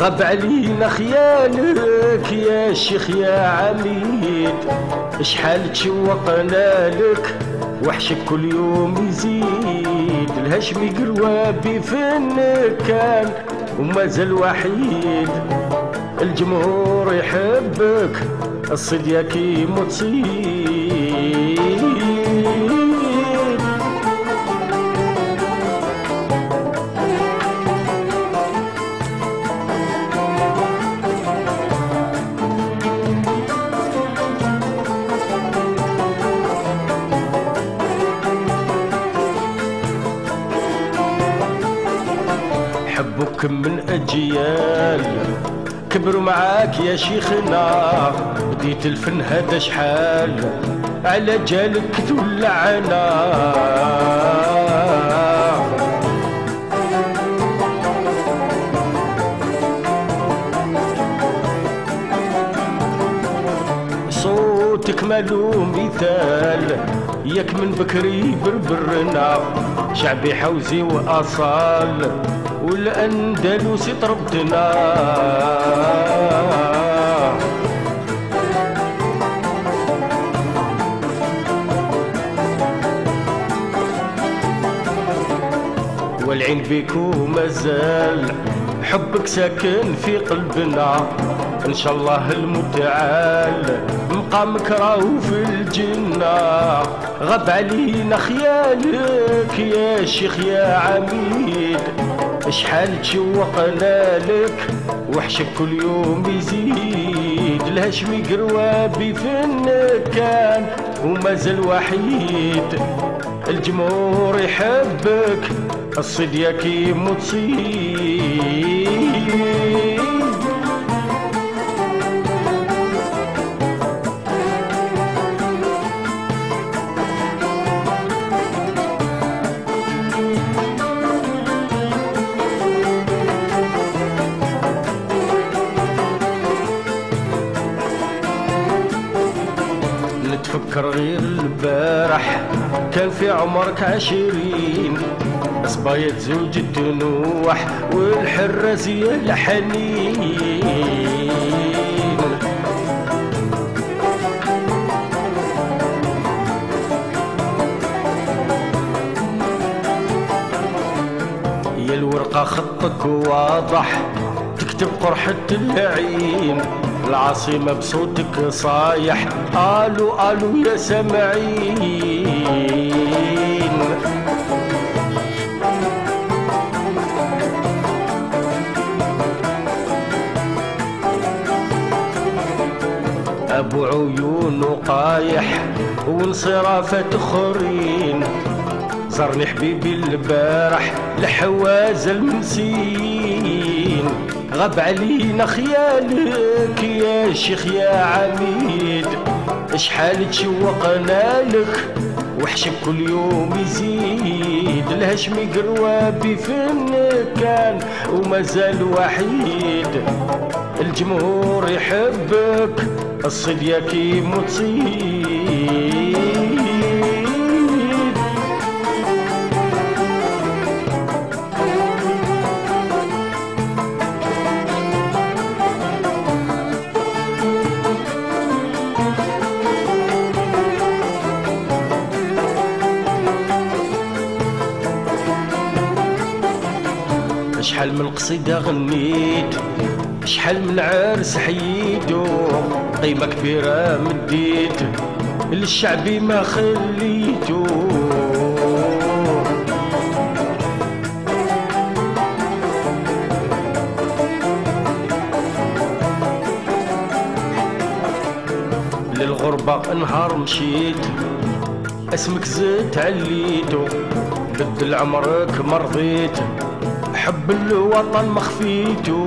غاب علينا خيالك يا شيخ يا عميد. شحال تشوقنا لك وحشك كل يوم يزيد. الهشمي قروابي في النكان وما زال وحيد. الجمهور يحبك الصديا كي متصيد حبك من أجيال. كبروا معاك يا شيخنا بديت الفن هذا شحال. على جالك تولعنا صوتك مالو مثال. ياك من بكري بربرنا شعبي حوزي وأصال. والاندلسي طربتنا والعين بيك ومازال حبك ساكن في قلبنا. إن شاء الله المتعال مقامك راهو في الجنة. غاب علينا خيالك يا شيخ يا عميد. شحال تشوقنا لك؟ وحشك كل يوم يزيد. الهشمي قروابي في النكان وما زال وحيد. الجمهور يحبك الصديا كي متصيد. نتفكر غير البارح. كان في عمرك عشرين صبايا زوج التنوح والحرازية الحنين يا الورقة خطك واضح تكتب قرحة العين. العاصمة بصوتك صايح. قالوا قالوا يا سامعين. أبو عيون وقايح وانصرافات اخرين زرني حبيبي البارح لحواز المسين غاب علينا خيالك يا شيخ يا عميد. شحال تشوقنا لك وحشك كل يوم يزيد. الهشمي قروابي في النكان وما زال وحيد. الجمهور يحبك الصديا كي متصيد. شحال من قصيدة غنيت شحال من عرس حييتو قيمة كبيرة مديت للشعبي ما خليتو للغربة نهار مشيت اسمك زدت عليتو بدل عمرك مرضيت حب الوطن مخفيتو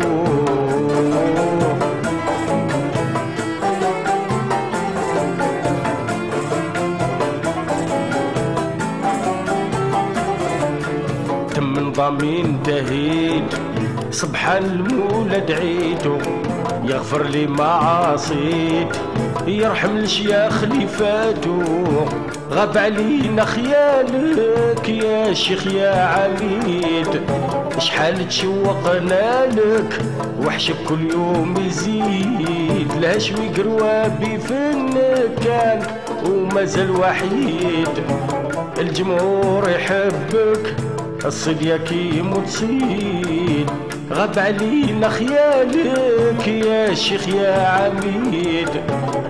تم نظامي انتهيت سبحان المولى دعيتو يغفر لي ما عصيت يرحم الشياخ اللي فاتوا غاب علينا خيالك يا شيخ يا عميد شحال تشوقنا لك وحشك كل يوم يزيد. الهشمي قروابي في النكان ومازال وحيد. الجمهور يحبك الصيد يا كيمو تصيد. غاب علينا خيالك يا شيخ يا عميد.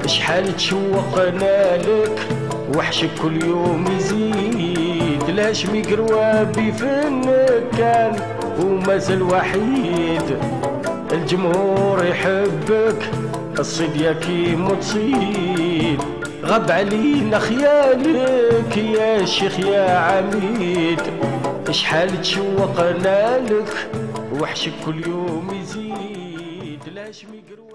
شحال تشوقنا لك وحشك كل يوم يزيد. الهشمي قروابي في النكان ومازال وحيد الجمهور يحبك الصيد يا كيمو تصيد. غاب علينا خيالك يا شيخ يا عميد. شحال تشوقنا لك وحشك كل يوم يزيد لاش ميقروى